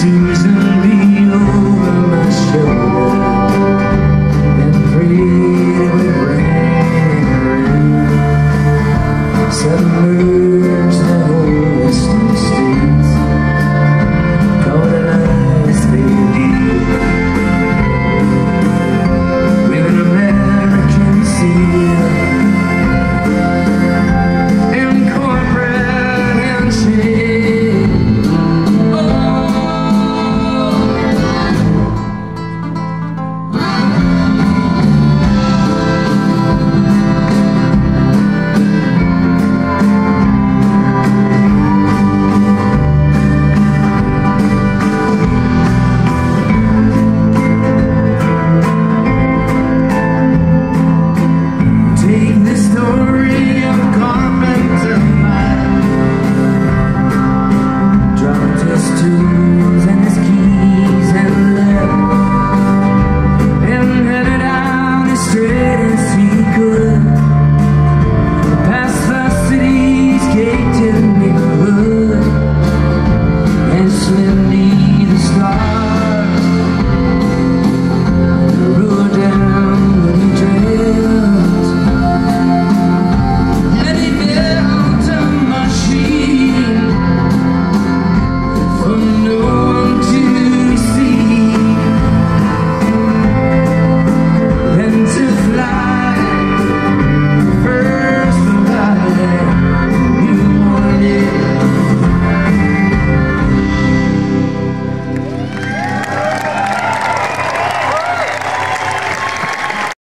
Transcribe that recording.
Seasons. listening